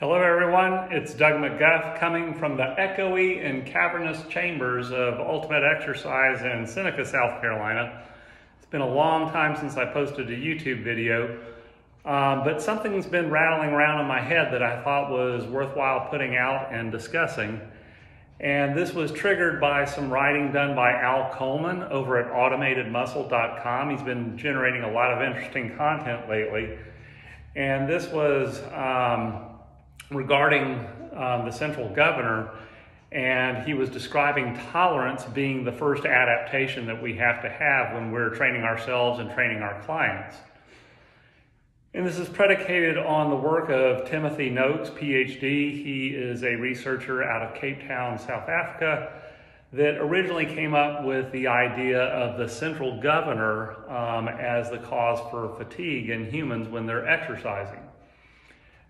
Hello, everyone. It's Doug McGuff coming from the echoey and cavernous chambers of Ultimate Exercise in Seneca, South Carolina. It's been a long time since I posted a YouTube video, um, but something's been rattling around in my head that I thought was worthwhile putting out and discussing. And this was triggered by some writing done by Al Coleman over at automatedmuscle.com. He's been generating a lot of interesting content lately. And this was um, regarding um, the central governor, and he was describing tolerance being the first adaptation that we have to have when we're training ourselves and training our clients. And this is predicated on the work of Timothy Noakes, PhD. He is a researcher out of Cape Town, South Africa, that originally came up with the idea of the central governor um, as the cause for fatigue in humans when they're exercising.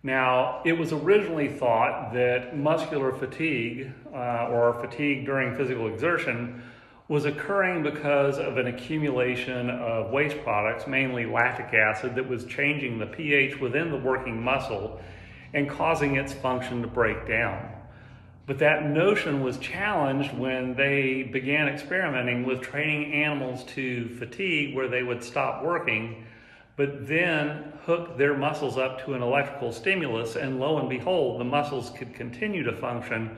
Now, it was originally thought that muscular fatigue uh, or fatigue during physical exertion was occurring because of an accumulation of waste products, mainly lactic acid, that was changing the pH within the working muscle and causing its function to break down. But that notion was challenged when they began experimenting with training animals to fatigue, where they would stop working but then hook their muscles up to an electrical stimulus, and lo and behold, the muscles could continue to function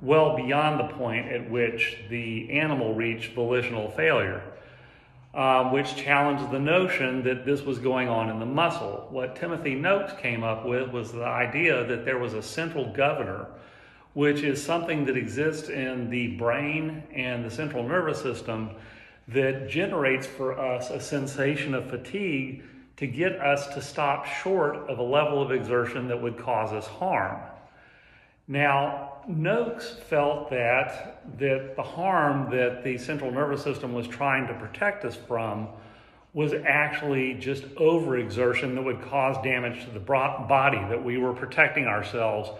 well beyond the point at which the animal reached volitional failure, um, which challenged the notion that this was going on in the muscle. What Timothy Noakes came up with was the idea that there was a central governor, which is something that exists in the brain and the central nervous system that generates for us a sensation of fatigue to get us to stop short of a level of exertion that would cause us harm. Now, Noakes felt that, that the harm that the central nervous system was trying to protect us from was actually just overexertion that would cause damage to the body, that we were protecting ourselves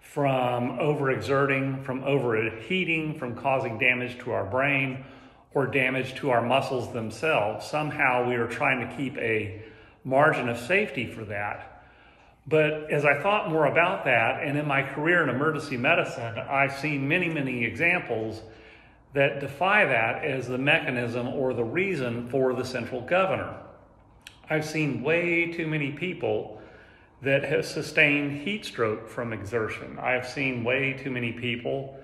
from overexerting, from overheating, from causing damage to our brain or damage to our muscles themselves. Somehow we were trying to keep a margin of safety for that. But as I thought more about that, and in my career in emergency medicine, I've seen many, many examples that defy that as the mechanism or the reason for the central governor. I've seen way too many people that have sustained heat stroke from exertion. I've seen way too many people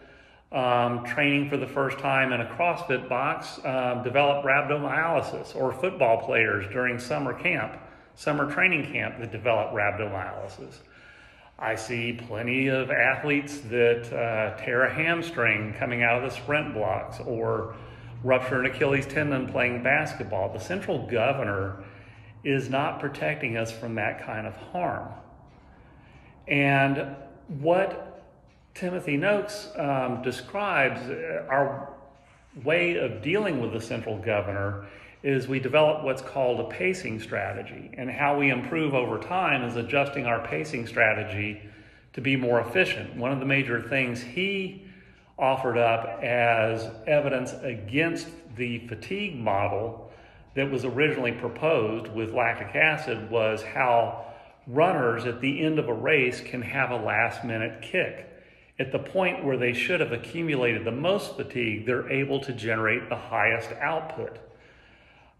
um, training for the first time in a CrossFit box uh, develop rhabdomyolysis, or football players during summer camp summer training camp that develop rhabdomyolysis. I see plenty of athletes that uh, tear a hamstring coming out of the sprint blocks or rupture an Achilles tendon playing basketball. The central governor is not protecting us from that kind of harm. And what Timothy Noakes um, describes, uh, our way of dealing with the central governor is we develop what's called a pacing strategy. And how we improve over time is adjusting our pacing strategy to be more efficient. One of the major things he offered up as evidence against the fatigue model that was originally proposed with lactic acid was how runners at the end of a race can have a last minute kick. At the point where they should have accumulated the most fatigue, they're able to generate the highest output.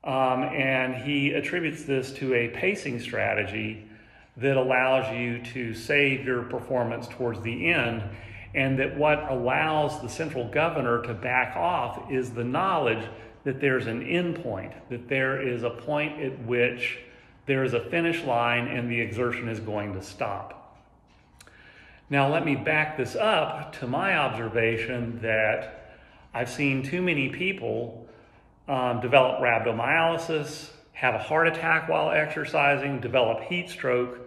Um, and he attributes this to a pacing strategy that allows you to save your performance towards the end. And that what allows the central governor to back off is the knowledge that there's an end point, that there is a point at which there is a finish line and the exertion is going to stop. Now, let me back this up to my observation that I've seen too many people um, develop rhabdomyolysis, have a heart attack while exercising, develop heat stroke,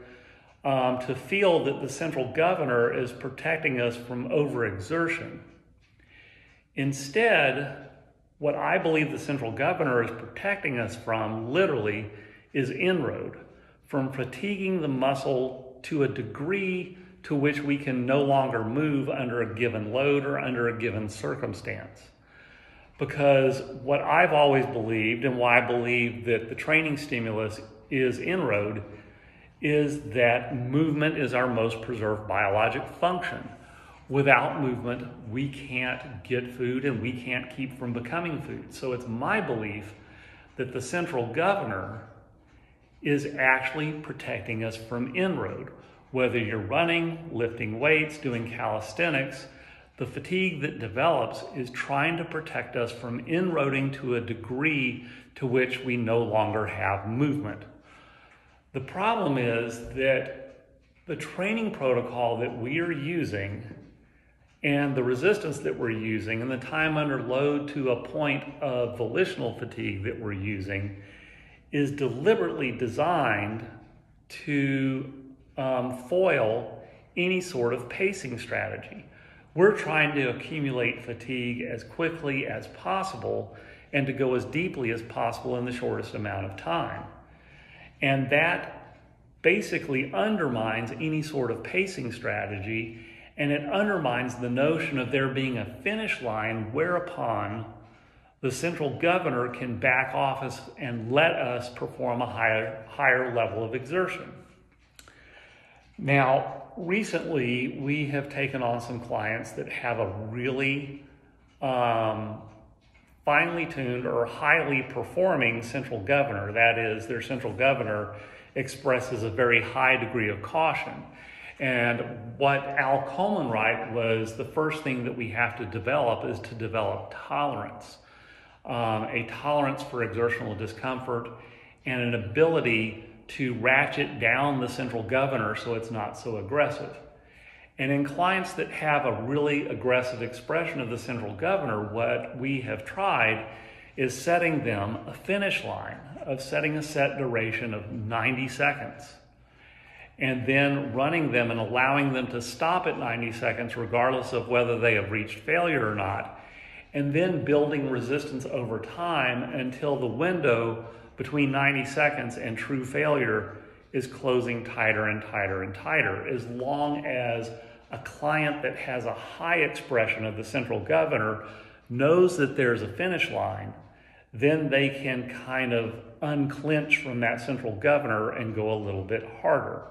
um, to feel that the central governor is protecting us from overexertion. Instead, what I believe the central governor is protecting us from, literally, is inroad, from fatiguing the muscle to a degree to which we can no longer move under a given load or under a given circumstance because what I've always believed and why I believe that the training stimulus is inroad is that movement is our most preserved biologic function. Without movement, we can't get food and we can't keep from becoming food. So it's my belief that the central governor is actually protecting us from inroad. Whether you're running, lifting weights, doing calisthenics, the fatigue that develops is trying to protect us from inroading to a degree to which we no longer have movement. The problem is that the training protocol that we are using and the resistance that we're using and the time under load to a point of volitional fatigue that we're using is deliberately designed to um, foil any sort of pacing strategy. We're trying to accumulate fatigue as quickly as possible and to go as deeply as possible in the shortest amount of time. And that basically undermines any sort of pacing strategy and it undermines the notion of there being a finish line whereupon the central governor can back off us and let us perform a higher, higher level of exertion. Now, recently we have taken on some clients that have a really um, finely tuned or highly performing central governor. That is, their central governor expresses a very high degree of caution. And what Al Coleman wrote was the first thing that we have to develop is to develop tolerance, um, a tolerance for exertional discomfort, and an ability to ratchet down the central governor so it's not so aggressive. And in clients that have a really aggressive expression of the central governor, what we have tried is setting them a finish line of setting a set duration of 90 seconds and then running them and allowing them to stop at 90 seconds regardless of whether they have reached failure or not, and then building resistance over time until the window between 90 seconds and true failure is closing tighter and tighter and tighter. As long as a client that has a high expression of the central governor knows that there's a finish line, then they can kind of unclench from that central governor and go a little bit harder.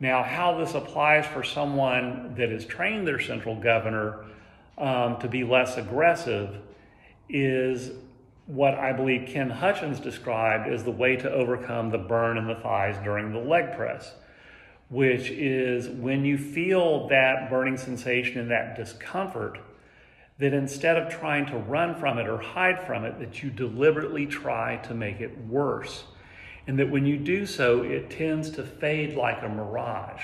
Now, how this applies for someone that has trained their central governor um, to be less aggressive is what I believe Ken Hutchins described as the way to overcome the burn in the thighs during the leg press, which is when you feel that burning sensation and that discomfort, that instead of trying to run from it or hide from it, that you deliberately try to make it worse and that when you do so, it tends to fade like a mirage.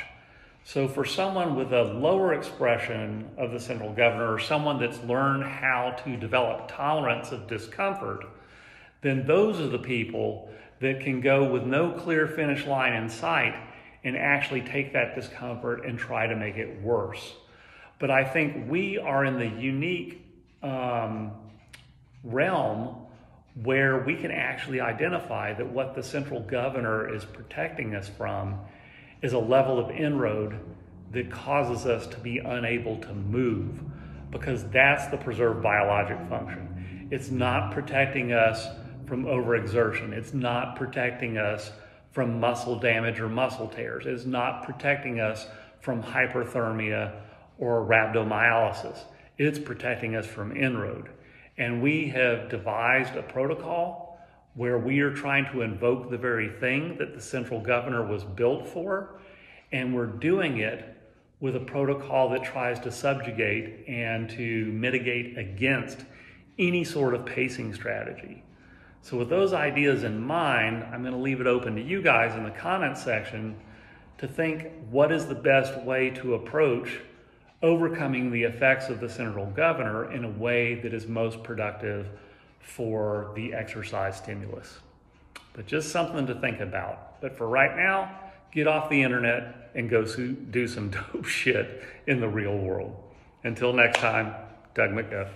So, for someone with a lower expression of the central governor, or someone that's learned how to develop tolerance of discomfort, then those are the people that can go with no clear finish line in sight and actually take that discomfort and try to make it worse. But I think we are in the unique um, realm where we can actually identify that what the central governor is protecting us from is a level of inroad that causes us to be unable to move because that's the preserved biologic function. It's not protecting us from overexertion. It's not protecting us from muscle damage or muscle tears. It's not protecting us from hyperthermia or rhabdomyolysis. It's protecting us from inroad. And we have devised a protocol where we are trying to invoke the very thing that the central governor was built for. And we're doing it with a protocol that tries to subjugate and to mitigate against any sort of pacing strategy. So, with those ideas in mind, I'm going to leave it open to you guys in the comment section to think what is the best way to approach overcoming the effects of the central governor in a way that is most productive for the exercise stimulus. But just something to think about. But for right now, get off the internet and go do some dope shit in the real world. Until next time, Doug McGuff.